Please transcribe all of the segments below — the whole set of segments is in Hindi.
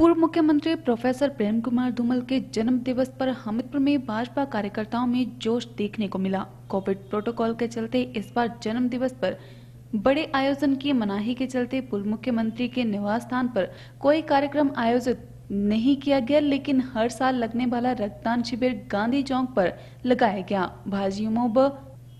पूर्व मुख्यमंत्री प्रोफेसर प्रेम कुमार धूमल के जन्म दिवस पर हमीरपुर में भाजपा कार्यकर्ताओं में जोश देखने को मिला। कोविड प्रोटोकॉल के चलते इस बार जन्म दिवस पर बड़े आयोजन की मनाही के चलते पूर्व मुख्यमंत्री के निवास स्थान पर कोई कार्यक्रम आयोजित नहीं किया गया, लेकिन हर साल लगने वाला रक्तदान शिविर गांधी चौक पर लगाया गया। भाजयुमो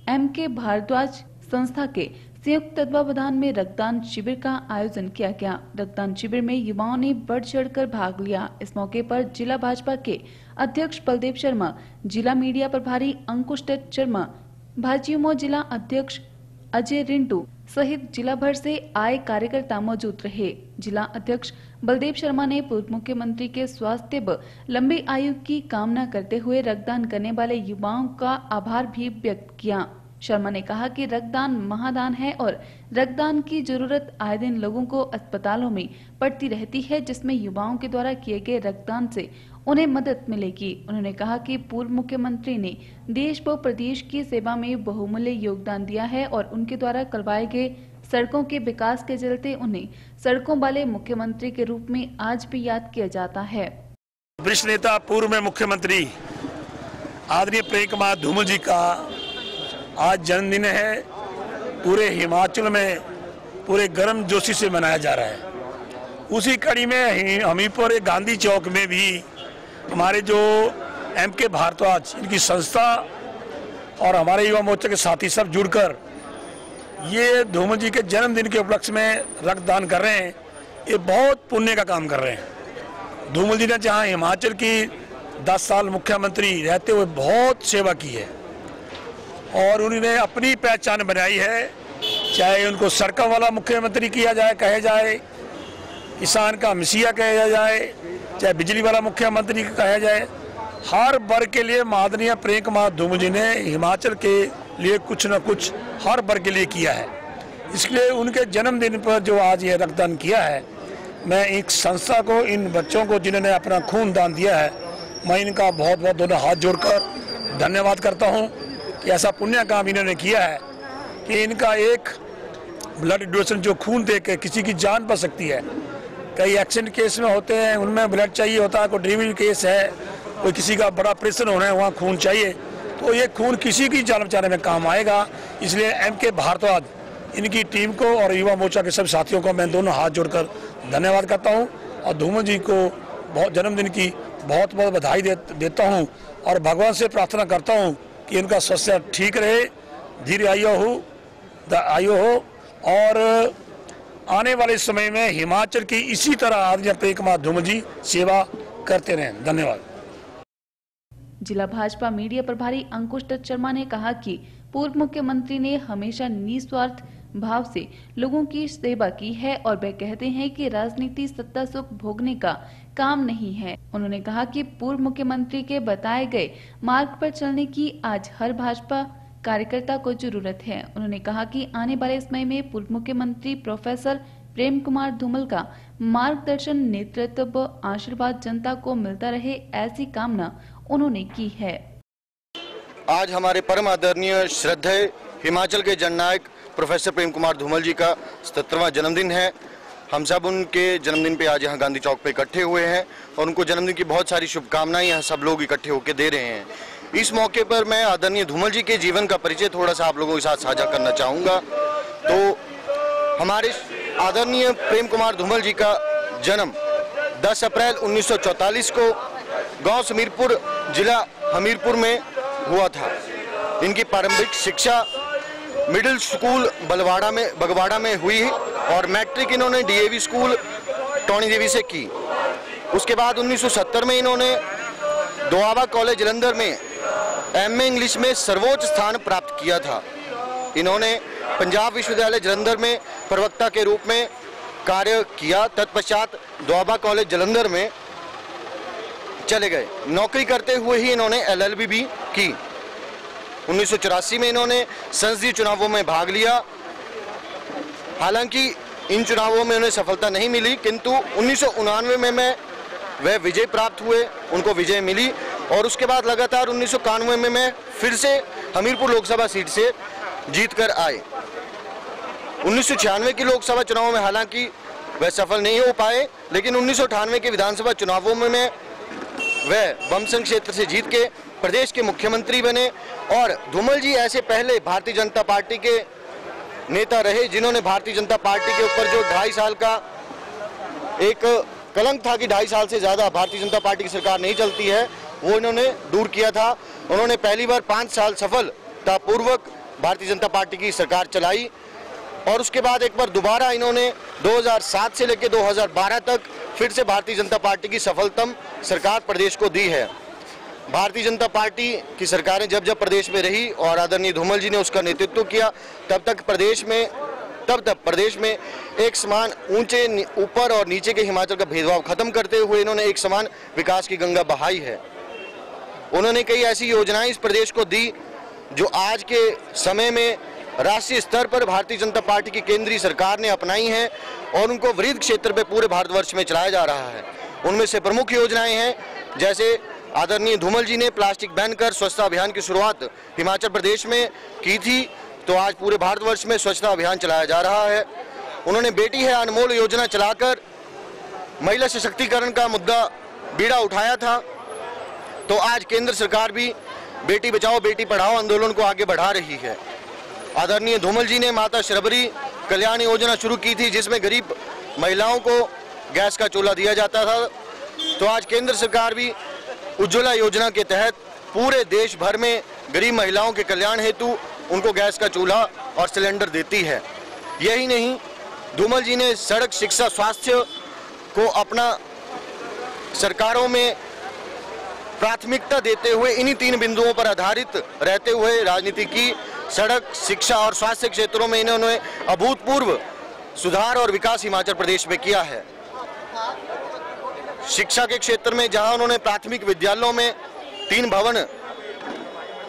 एम के भारद्वाज संस्था के संयुक्त तत्वावधान में रक्तदान शिविर का आयोजन किया गया। रक्तदान शिविर में युवाओं ने बढ़ चढ़कर भाग लिया। इस मौके पर जिला भाजपा के अध्यक्ष बलदेव शर्मा, जिला मीडिया प्रभारी अंकुश शर्मा भाजयुमो जिला अध्यक्ष अजय रिंटू सहित जिला भर से आए कार्यकर्ता मौजूद रहे। जिला अध्यक्ष बलदेव शर्मा ने पूर्व मुख्यमंत्री के स्वास्थ्य व लंबी आयु की कामना करते हुए रक्तदान करने वाले युवाओं का आभार भी व्यक्त किया। शर्मा ने कहा कि रक्तदान महादान है और रक्तदान की ज़रूरत आए दिन लोगों को अस्पतालों में पड़ती रहती है, जिसमें युवाओं के द्वारा किए गए रक्तदान से उन्हें मदद मिलेगी। उन्होंने कहा कि पूर्व मुख्यमंत्री ने देश व प्रदेश की सेवा में बहुमूल्य योगदान दिया है और उनके द्वारा करवाए गए सड़कों के विकास के चलते उन्हें सड़कों वाले मुख्यमंत्री के रूप में आज भी याद किया जाता है। वरिष्ठ नेता, पूर्व में मुख्यमंत्री आदरणीय प्रेम कुमार धूमल जी का आज जन्मदिन है, पूरे हिमाचल में, पूरे गर्म जोशी से मनाया जा रहा है। उसी कड़ी में हमीरपुर गांधी चौक में भी हमारे जो एम के भारद्वाज, इनकी संस्था और हमारे युवा मोर्चा के साथी सब जुड़कर ये धूमल जी के जन्मदिन के उपलक्ष्य में रक्तदान कर रहे हैं। ये बहुत पुण्य का काम कर रहे हैं। धूमल जी ने जहाँ हिमाचल की 10 साल मुख्यमंत्री रहते हुए बहुत सेवा की है। और उन्होंने अपनी पहचान बनाई है। चाहे उनको सड़कों वाला मुख्यमंत्री किया जाए, कहे जाए, किसान का मसीहा कहा जाए, चाहे बिजली वाला मुख्यमंत्री कहा जाए, हर वर्ग के लिए मादनीय प्रेम कुमार धूम जी ने हिमाचल के लिए कुछ न कुछ हर वर्ग के लिए किया है। इसलिए उनके जन्मदिन पर जो आज ये रक्तदान किया है, मैं एक संस्था को, इन बच्चों को जिन्होंने अपना खून दान दिया है, मैं इनका बहुत बहुत दोनों हाथ जोड़कर धन्यवाद करता हूँ। कि ऐसा पुण्य काम इन्होंने किया है कि इनका एक ब्लड डोनेशन जो खून दे के किसी की जान बच सकती है। कई एक्सीडेंट केस में होते हैं उनमें ब्लड चाहिए होता है कोई डिलीवरी केस है कोई किसी का बड़ा ऑपरेशन होना है वहाँ खून चाहिए तो ये खून किसी की जान बचाने में काम आएगा। इसलिए एम के भारद्वाज इनकी टीम को और युवा मोर्चा के सब साथियों को मैं दोनों हाथ जोड़कर धन्यवाद करता हूँ और धूमल जी को बहुत जन्मदिन की बहुत बहुत बधाई दे, देता हूँ और भगवान से प्रार्थना करता हूँ कि इनका स्वास्थ्य ठीक रहे। धीरे आयु हो आयु हो। और आने वाले समय में हिमाचल की इसी तरह आदरणीय प्रेम धूम जी सेवा करते रहें। धन्यवाद। जिला भाजपा मीडिया प्रभारी अंकुश दत्त शर्मा ने कहा कि पूर्व मुख्यमंत्री ने हमेशा निस्वार्थ भाव से लोगों की सेवा की है और वे कहते हैं कि राजनीति सत्ता सुख भोगने का काम नहीं है। उन्होंने कहा कि पूर्व मुख्यमंत्री के बताए गए मार्ग पर चलने की आज हर भाजपा कार्यकर्ता को ज़रूरत है। उन्होंने कहा कि आने वाले समय में पूर्व मुख्यमंत्री प्रोफेसर प्रेम कुमार धूमल का मार्गदर्शन, नेतृत्व व आशीर्वाद जनता को मिलता रहे ऐसी कामना उन्होंने की है। आज हमारे परम आदरणीय श्रद्धेय हिमाचल के जननायक प्रोफेसर प्रेम कुमार धूमल जी का सत्तरवा जन्मदिन है। हम सब उनके जन्मदिन पे आज यहाँ गांधी चौक पे इकट्ठे हुए हैं और उनको जन्मदिन की बहुत सारी शुभकामनाएँ यहाँ सब लोग इकट्ठे होकर दे रहे हैं। इस मौके पर मैं आदरणीय धूमल जी के जीवन का परिचय थोड़ा सा आप लोगों के साथ साझा करना चाहूँगा। तो हमारे आदरणीय प्रेम कुमार धूमल जी का जन्म 10 अप्रैल 1944 को गाँव समीरपुर जिला हमीरपुर में हुआ था। इनकी प्रारंभिक शिक्षा मिडिल स्कूल बलवाड़ा में बगवाड़ा में हुई। और मैट्रिक इन्होंने डीएवी स्कूल टोनी देवी से की। उसके बाद 1970 में इन्होंने दोआबा कॉलेज जलंधर में एमए इंग्लिश में सर्वोच्च स्थान प्राप्त किया था। इन्होंने पंजाब विश्वविद्यालय जलंधर में प्रवक्ता के रूप में कार्य किया। तत्पश्चात दोआबा कॉलेज जलंधर में चले गए। नौकरी करते हुए ही इन्होंने एलएलबी भी की। उन्नीस सौ चौरासी में इन्होंने संसदीय चुनावों में भाग लिया। हालाँकि इन चुनावों में उन्हें सफलता नहीं मिली किंतु उन्नीस में मैं वह विजय प्राप्त हुए उनको विजय मिली और उसके बाद लगातार उन्नीस सौ इक्यानवे में मैं फिर से हमीरपुर लोकसभा सीट से जीत कर आए। उन्नीस की लोकसभा चुनाव में हालाँकि वह सफल नहीं हो पाए लेकिन उन्नीस सौ अठानवे के विधानसभा चुनावों में, में वह बमसंग क्षेत्र से जीत के प्रदेश के मुख्यमंत्री बने और धूमल जी ऐसे पहले भारतीय जनता पार्टी के नेता रहे जिन्होंने भारतीय जनता पार्टी के ऊपर जो ढाई साल का एक कलंक था कि ढाई साल से ज़्यादा भारतीय जनता पार्टी की सरकार नहीं चलती है, वो इन्होंने दूर किया था। उन्होंने पहली बार पाँच साल सफलतापूर्वक भारतीय जनता पार्टी की सरकार चलाई और उसके बाद एक बार दोबारा इन्होंने 2007 से लेकर 2012 तक फिर से भारतीय जनता पार्टी की सफलतम सरकार प्रदेश को दी है। भारतीय जनता पार्टी की सरकारें जब जब प्रदेश में रही और आदरणीय धूमल जी ने उसका नेतृत्व किया, तब तक प्रदेश में, तब तक प्रदेश में एक समान ऊँचे ऊपर और नीचे के हिमाचल का भेदभाव खत्म करते हुए इन्होंने एक समान विकास की गंगा बहाई है। उन्होंने कई ऐसी योजनाएँ इस प्रदेश को दी, जो आज के समय में राष्ट्रीय स्तर पर भारतीय जनता पार्टी की केंद्रीय सरकार ने अपनाई हैं और उनको वृद्ध क्षेत्र पर पूरे भारतवर्ष में चलाया जा रहा है। उनमें से प्रमुख योजनाएँ हैं, जैसे आदरणीय धूमल जी ने प्लास्टिक बैन कर स्वच्छता अभियान की शुरुआत हिमाचल प्रदेश में की थी। तो आज पूरे भारतवर्ष में स्वच्छता अभियान चलाया जा रहा है। उन्होंने बेटी है अनमोल योजना चलाकर महिला सशक्तिकरण का मुद्दा बीड़ा उठाया था। तो आज केंद्र सरकार भी बेटी बचाओ, बेटी पढ़ाओ आंदोलन को आगे बढ़ा रही है। आदरणीय धूमल जी ने माता शरबरी कल्याण योजना शुरू की थी, जिसमें गरीब महिलाओं को गैस का चूल्हा दिया जाता था। तो आज केंद्र सरकार भी उज्ज्वला योजना के तहत पूरे देश भर में गरीब महिलाओं के कल्याण हेतु उनको गैस का चूल्हा और सिलेंडर देती है। यही नहीं, धूमल जी ने सड़क शिक्षा स्वास्थ्य को अपना सरकारों में प्राथमिकता देते हुए इन्हीं तीन बिंदुओं पर आधारित रहते हुए राजनीति की, सड़क शिक्षा और स्वास्थ्य क्षेत्रों में इन्होंने अभूतपूर्व सुधार और विकास हिमाचल प्रदेश में किया है। शिक्षा के क्षेत्र में जहाँ उन्होंने प्राथमिक विद्यालयों में तीन भवन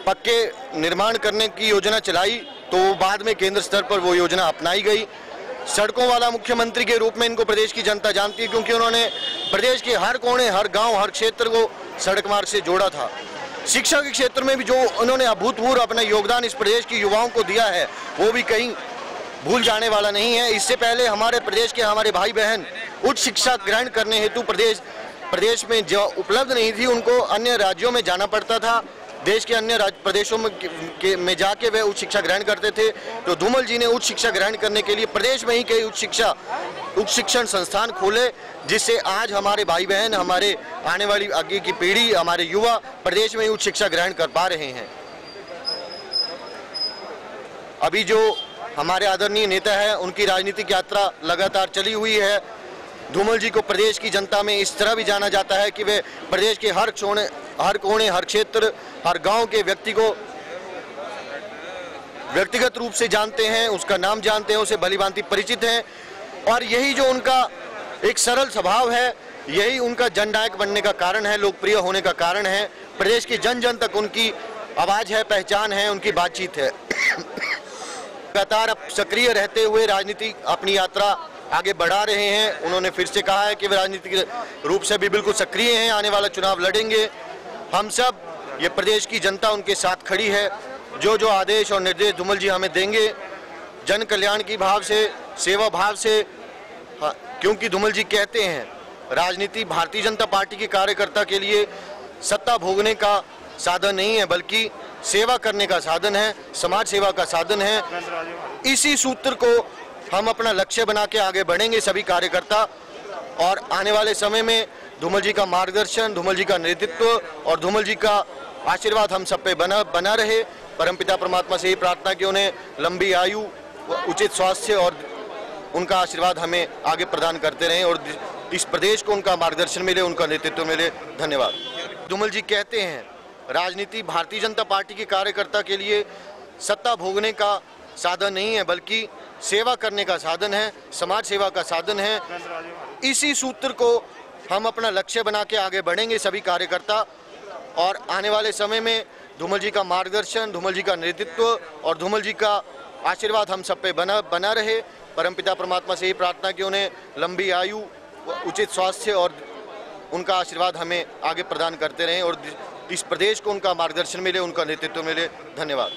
पक्के निर्माण करने की योजना चलाई तो बाद में केंद्र स्तर पर वो योजना अपनाई गई। सड़कों वाला मुख्यमंत्री के रूप में इनको प्रदेश की जनता जानती है, क्योंकि उन्होंने प्रदेश के हर कोने, हर गाँव, हर क्षेत्र को सड़क मार्ग से जोड़ा था। शिक्षा के क्षेत्र में भी जो उन्होंने अभूतपूर्व अपना योगदान इस प्रदेश के युवाओं को दिया है, वो भी कहीं भूल जाने वाला नहीं है। इससे पहले हमारे प्रदेश के हमारे भाई बहन उच्च शिक्षा ग्रहण करने हेतु प्रदेश प्रदेश में जो उपलब्ध नहीं थी, उनको अन्य राज्यों में जाना पड़ता था। देश के अन्य राज्य प्रदेशों में के में जाके वे उच्च शिक्षा ग्रहण करते थे। तो धूमल जी ने उच्च शिक्षा ग्रहण करने के लिए प्रदेश में ही कई उच्च शिक्षा, उच्च शिक्षण संस्थान खोले, जिससे आज हमारे भाई बहन हमारे आने वाली, आगे की पीढ़ी, हमारे युवा प्रदेश में ही उच्च शिक्षा ग्रहण कर पा रहे हैं। अभी जो हमारे आदरणीय नेता है, उनकी राजनीतिक यात्रा लगातार चली हुई है। धूमल जी को प्रदेश की जनता में इस तरह भी जाना जाता है कि वे प्रदेश के हर कोने हर कोने, हर क्षेत्र, हर गाँव के व्यक्ति को व्यक्तिगत रूप से जानते हैं, उसका नाम जानते हैं, उसे भली भांति परिचित हैं। और यही जो उनका एक सरल स्वभाव है, यही उनका जननायक बनने का कारण है, लोकप्रिय होने का कारण है। प्रदेश के जन जन तक उनकी आवाज़ है, पहचान है, उनकी बातचीत है। लगातार सक्रिय रहते हुए राजनीति, अपनी यात्रा आगे बढ़ा रहे हैं। उन्होंने फिर से कहा है कि वे राजनीतिक रूप से भी बिल्कुल सक्रिय हैं। आने वाला चुनाव लड़ेंगे। हम सब ये प्रदेश की जनता उनके साथ खड़ी है। जो जो आदेश और निर्देश धूमल जी हमें देंगे जन कल्याण की भाव से सेवा भाव से हाँ, क्योंकि धूमल जी कहते हैं राजनीति भारतीय जनता पार्टी के कार्यकर्ता के लिए सत्ता भोगने का साधन नहीं है बल्कि सेवा करने का साधन है समाज सेवा का साधन है। इसी सूत्र को हम अपना लक्ष्य बना के आगे बढ़ेंगे सभी कार्यकर्ता। और आने वाले समय में धूमल जी का मार्गदर्शन, धूमल जी का नेतृत्व और धूमल जी का आशीर्वाद हम सब पे बना बना रहे। परमपिता परमात्मा से ही प्रार्थना कि उन्हें लंबी आयु, उचित स्वास्थ्य और उनका आशीर्वाद हमें आगे प्रदान करते रहें और इस प्रदेश को उनका मार्गदर्शन मिले, उनका नेतृत्व मिले। धन्यवाद। धूमल जी कहते हैं, राजनीति भारतीय जनता पार्टी के कार्यकर्ता के लिए सत्ता भोगने का साधन नहीं है, बल्कि सेवा करने का साधन है, समाज सेवा का साधन है। इसी सूत्र को हम अपना लक्ष्य बना के आगे बढ़ेंगे सभी कार्यकर्ता। और आने वाले समय में धूमल जी का मार्गदर्शन, धूमल जी का नेतृत्व और धूमल जी का आशीर्वाद हम सब पे बना बना रहे। परमपिता परमात्मा से ही प्रार्थना की उन्हें लंबी आयु, उचित स्वास्थ्य और उनका आशीर्वाद हमें आगे प्रदान करते रहें और इस प्रदेश को उनका मार्गदर्शन मिले, उनका नेतृत्व मिले। धन्यवाद।